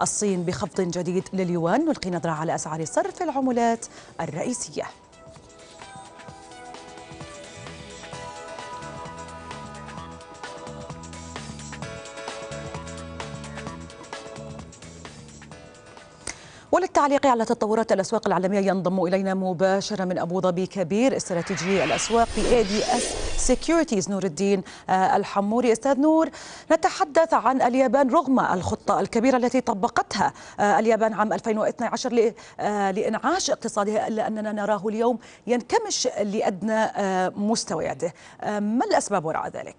الصين بخفض جديد لليوان نلقي نظرة على أسعار صرف العملات الرئيسية. وللتعليق على تطورات الأسواق العالمية ينضم إلينا مباشرة من أبو ظبي كبير استراتيجي الأسواق في اي دي اس سيكيورتيز نور الدين الحموري أستاذ نور نتحدث عن اليابان رغم الخطة الكبيرة التي طبقتها اليابان عام 2012 لإنعاش اقتصادها إلا أننا نراه اليوم ينكمش لأدنى مستوياته ما الأسباب وراء ذلك؟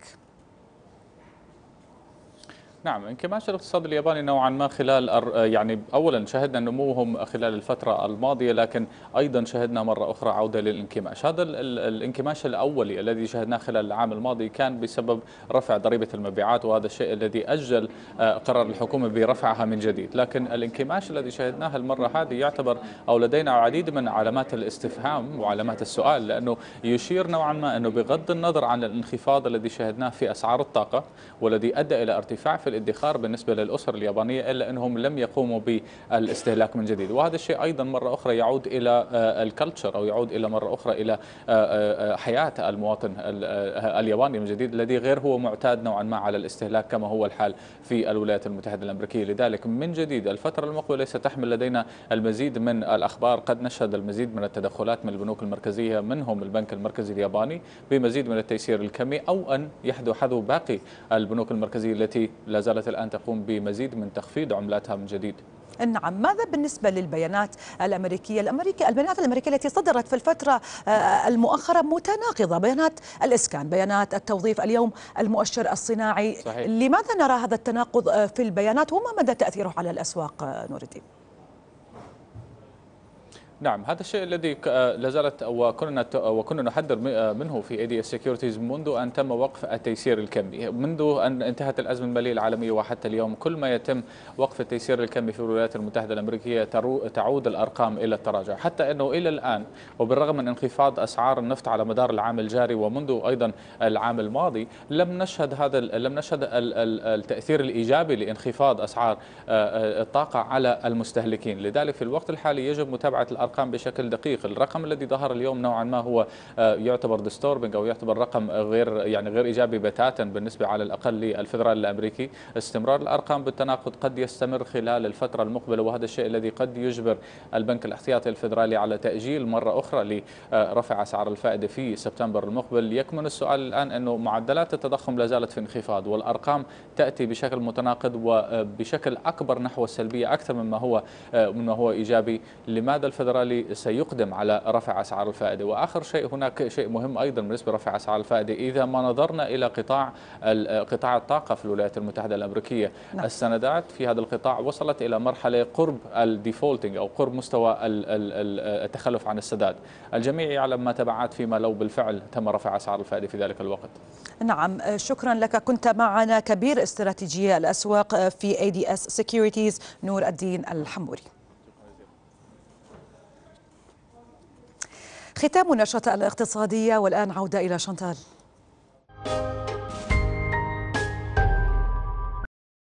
نعم انكماش الاقتصاد الياباني نوعا ما خلال يعني اولا شهدنا نموهم خلال الفترة الماضية لكن أيضا شهدنا مرة أخرى عودة للانكماش، هذا الانكماش الأولي الذي شهدناه خلال العام الماضي كان بسبب رفع ضريبة المبيعات وهذا الشيء الذي أجل قرار الحكومة برفعها من جديد، لكن الانكماش الذي شهدناه المرة هذه يعتبر أو لدينا عديد من علامات الاستفهام وعلامات السؤال لأنه يشير نوعا ما أنه بغض النظر عن الانخفاض الذي شهدناه في أسعار الطاقة والذي أدى إلى ارتفاع في الادخار بالنسبة للأسر اليابانية إلا أنهم لم يقوموا بالاستهلاك من جديد. وهذا الشيء أيضا مرة أخرى يعود إلى الكالتشر أو يعود إلى مرة أخرى إلى حياة المواطن الياباني من جديد الذي غير هو معتاد نوعا ما على الاستهلاك كما هو الحال في الولايات المتحدة الأمريكية. لذلك من جديد الفترة المقبلة ستحمل لدينا المزيد من الأخبار. قد نشهد المزيد من التدخلات من البنوك المركزية منهم البنك المركزي الياباني بمزيد من التيسير الكمي أو أن يحذو حذو باقي البنوك المركزية التي لا زالت الآن تقوم بمزيد من تخفيض عملاتها من جديد. نعم ماذا بالنسبة للبيانات الأمريكية؟ الأمريكية البيانات الأمريكية التي صدرت في الفترة المؤخرة متناقضة. بيانات الإسكان بيانات التوظيف اليوم المؤشر الصناعي. صحيح. لماذا نرى هذا التناقض في البيانات؟ وما مدى تأثيره على الأسواق نور الدين نعم هذا الشيء الذي لا زالت وكنا وكنا نحذر منه في اي دي اس منذ أن تم وقف التيسير الكمي، منذ أن انتهت الأزمة المالية العالمية وحتى اليوم كل ما يتم وقف التيسير الكمي في الولايات المتحدة الأمريكية تعود الأرقام إلى التراجع، حتى إنه إلى الآن وبالرغم من انخفاض أسعار النفط على مدار العام الجاري ومنذ أيضا العام الماضي لم نشهد هذا لم نشهد التأثير الإيجابي لانخفاض أسعار الطاقة على المستهلكين، لذلك في الوقت الحالي يجب متابعة الأرقام بشكل دقيق. الرقم الذي ظهر اليوم نوعا ما هو يعتبر ديستوربنج أو يعتبر رقم غير يعني غير إيجابي بتاتا بالنسبة على الأقل للفدرالي الأمريكي. استمرار الأرقام بالتناقض قد يستمر خلال الفترة المقبلة وهذا الشيء الذي قد يجبر البنك الاحتياطي الفدرالي على تأجيل مرة أخرى لرفع أسعار الفائدة في سبتمبر المقبل. يكمن السؤال الآن أنه معدلات التضخم لا زالت في انخفاض والأرقام تأتي بشكل متناقض وبشكل أكبر نحو السلبية أكثر مما هو مما هو إيجابي. لماذا الفدرالي الفدرالي سيقدم على رفع أسعار الفائدة. وآخر شيء هناك شيء مهم أيضا بالنسبة لرفع أسعار الفائدة. إذا ما نظرنا إلى قطاع قطاع الطاقة في الولايات المتحدة الأمريكية نعم. السندات في هذا القطاع وصلت إلى مرحلة قرب ال defaulting أو قرب مستوى التخلف عن السداد. الجميع يعلم ما تبعات فيما لو بالفعل تم رفع أسعار الفائدة في ذلك الوقت. نعم. شكرا لك. كنت معنا كبير استراتيجية الأسواق في اي دي اس سكيورتيز نور الدين الحموري. ختام النشرة الاقتصادية والآن عودة إلى شانتال